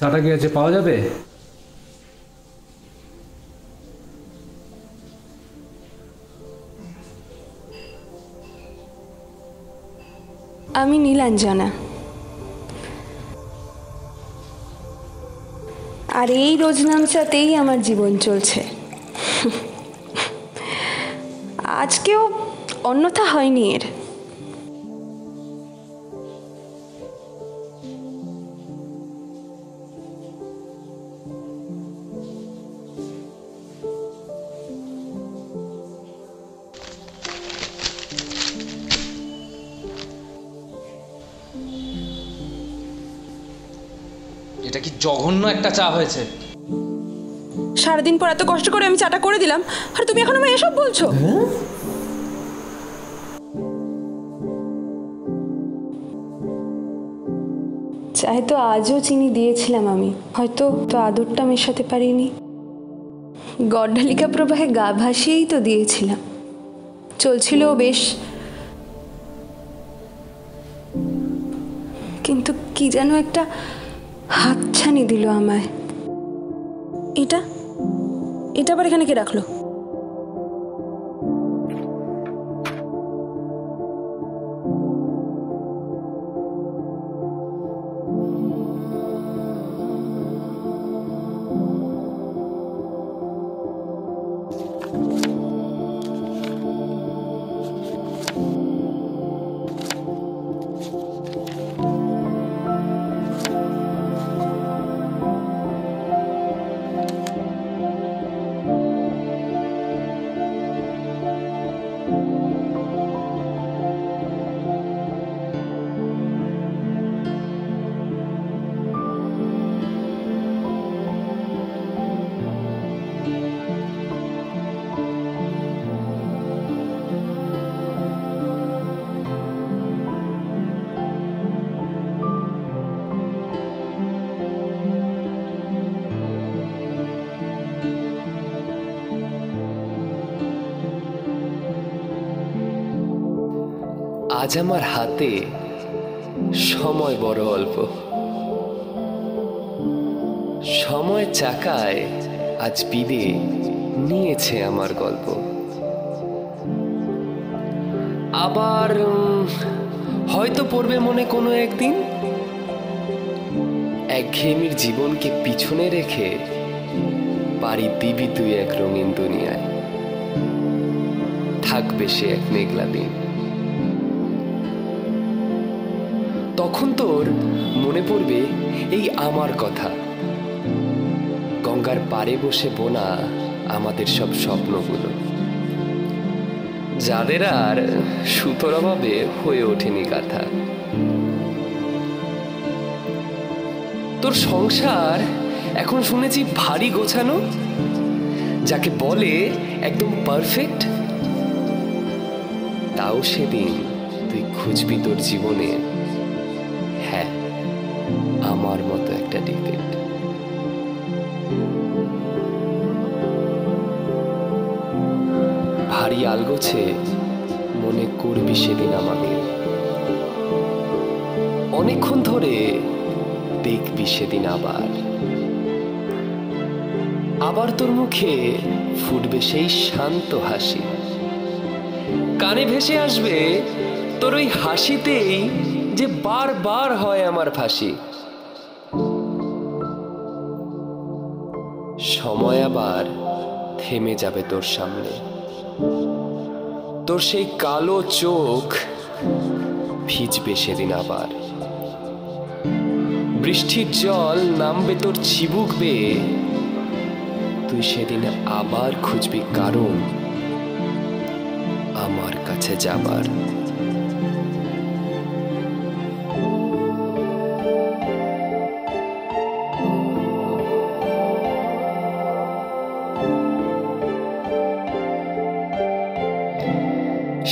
চাটা কি আছে পাওয়া যাবে? আমি নীলাঞ্জনা। আর এই রোজনামচাতেই আমার জীবন চলছে। আজকেও অন্যথা হয়নি এর। কি জঘন্য একটা চা হয়েছে? সারাদিন পর এত কষ্ট করে আমি চাটা করে দিলাম আর তুমি এখন আমায় এসব বলছো? চায়ে তো আজও চিনি দিয়েছিলাম আমি হয়তো তো আদরটা মেশাতে পারিনি। গড্ডালিকা প্রবাহে গা ভাসিয়েই তো দিয়েছিলাম। চলছিল বেশ। কিন্তু কি যেন একটা হাতছানি দিল আমায়। এটা? এটা আবার এখানে কে রাখল? আজ আমার হাতে সময় বড় অল্প। সময় চাকায় আজ বিদে নিয়েছে আমার গল্প। আবার হয়তো পড়বে মনে কোনো একদিন। একঘেয়েমির জীবনকে পিছনে রেখে পারি দিবি তুই এক রঙিন দুনিয়ায়। থাকবে সে এক মেঘলা দিন। তখন তোর মনে পড়বে এই আমার কথা। গঙ্গার পাড়ে বসে বোনা আমাদের সব স্বপ্নগুলো। যাদের আর সুতোর অভাবে হয়ে ওঠেনি গাথা। তোর সংসার এখন শুনেছি ভারী গোছানো, যাকে বলে একদম পারফেক্ট তাও সেদিন তুই খুঁজবি তোর জীবনে। ভারী আলগোছে মনে করবি সেদিন আমাকে। অনেকক্ষণ ধরে দেখবি সেদিন আবার। আবার তোর মুখে ফুটবে সেই শান্ত হাসি। কানে ভেসে আসবে তোর ওই হাসিতেই যে বারবার হয় আমার ফাঁসি। সময় আবার থেমে যাবে তোর সামনে। তোর সেই কালো চোখ ভিজবে সেদিন আবার। বৃষ্টির জল নামবে তোর চিবুক বেয়ে তুই সেদিন আবার খুঁজবি কারণ আমার কাছে যাবার।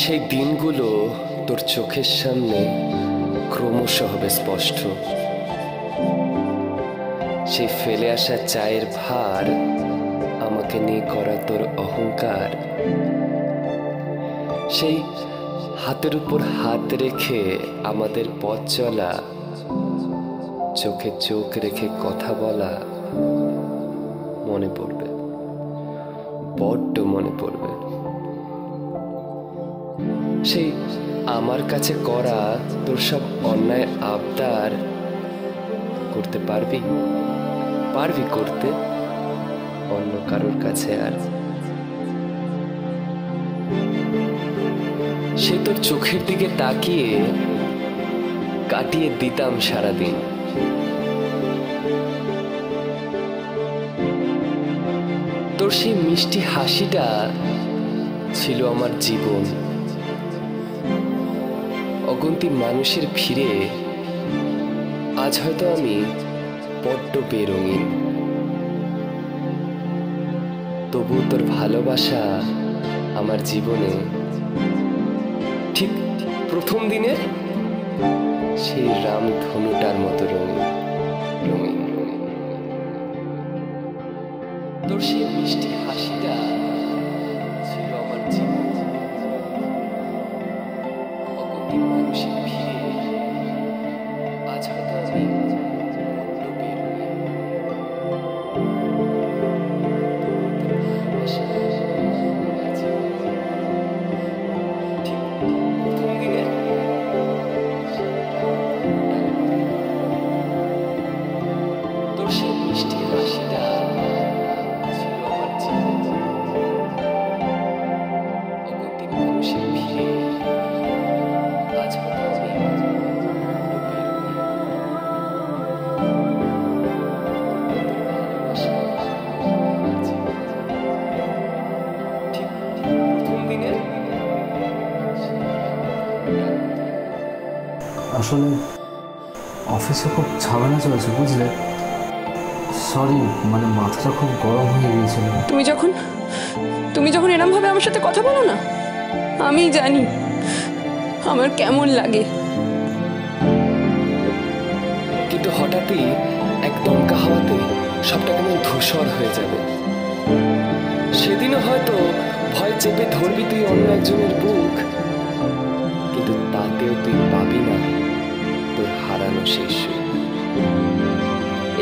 সেই দিনগুলো তোর চোখের সামনে ক্রমশ হবে স্পষ্ট। সেই ফেলে আসা চায়ের ভার আমাকে নিয়ে করা তোর অহংকার। সেই হাতের উপর হাত রেখে আমাদের পথ চলা, চোখে চোখ রেখে কথা বলা মনে পড়বে। বড্ড মনে পড়বে। সেই আমার কাছে করা তোর সব অন্যায় আবদার করতে পারবি? পারবি করতে? অন্য কারোর কাছে আর? সে তোর চোখের দিকে তাকিয়ে কাটিয়ে দিতাম সারাদিন। তোর সেই মিষ্টি হাসিটা ছিল আমার জীবন। অগন্তি মানুষের ভিড়ে আজ হয়তো আমি বড্ড বেরঙিন তবু তোর ভালোবাসা আমার জীবনে ঠিক প্রথম দিনের সেই রাম ধনুটার মতো রঙিন রঙিন রঙিন। তোর সেই মিষ্টি হাসিটা আসলে অফিসে খুব ঝামেলা চলেছে, বুঝলে? সরি মানে মাথাটা খুব গরম হয়ে গিয়েছিল। তুমি যখন তুমি যখন এরমভাবে আমার সাথে কথা বলো না আমি জানি আমার কেমন লাগে। কিন্তু হঠাৎই এক দমকা সবটা কেমন ধূসর হয়ে যাবে। সেদিনও হয়তো ভয় চেপে ধরবি তুই অন্য একজনের বুক, কিন্তু তাতেও তুই পাবি না তোর হারানো সুখ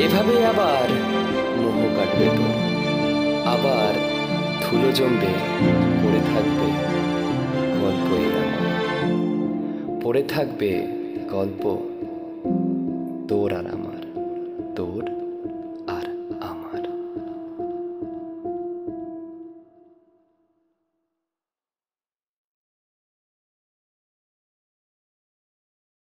এভাবে আবার মোহ কাটবে তোর আবার ধুলো জমবে, পড়ে থাকবে। গল্প আমার পড়ে থাকবে গল্প তোর আর